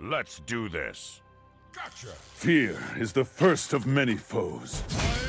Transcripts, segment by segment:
Let's do this. Gotcha! Fear is the first of many foes. I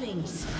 killing spree.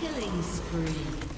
Killing spree.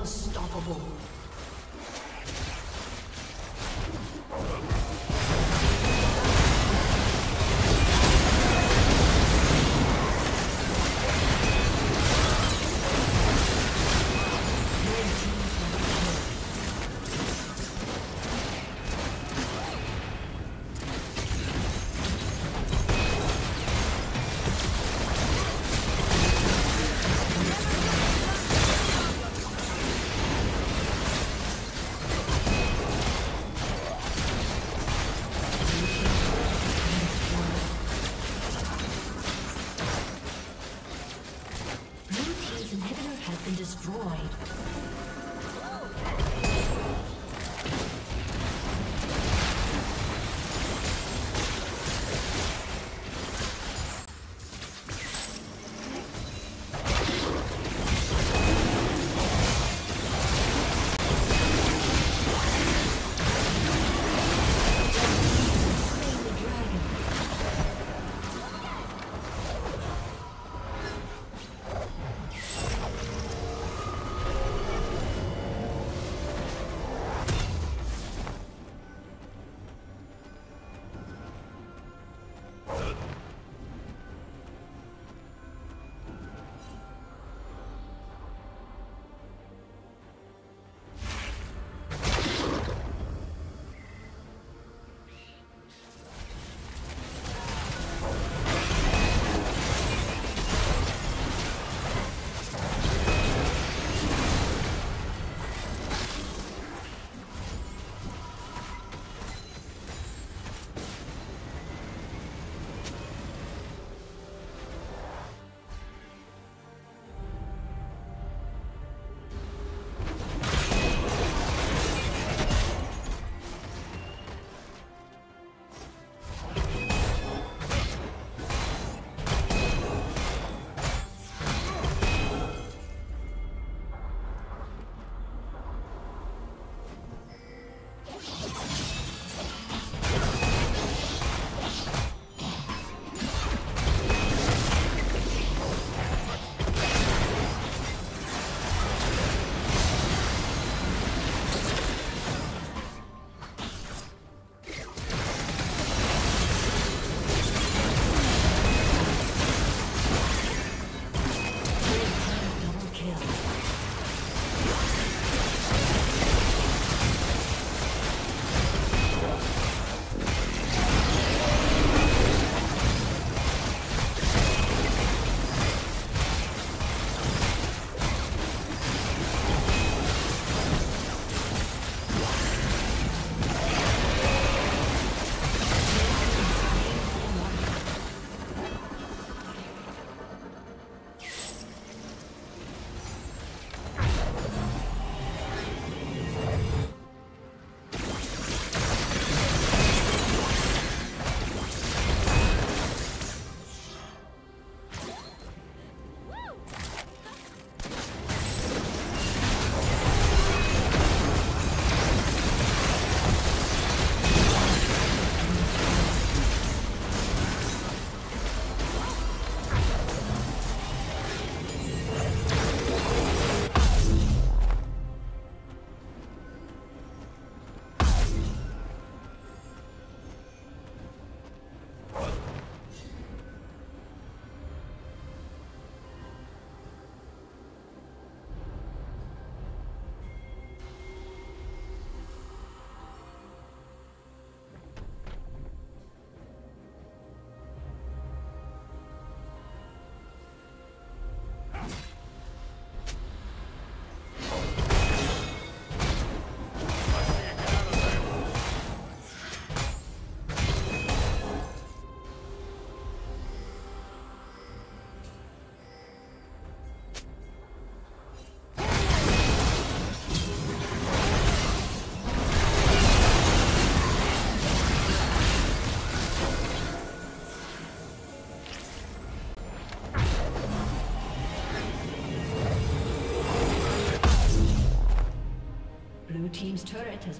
Unstoppable.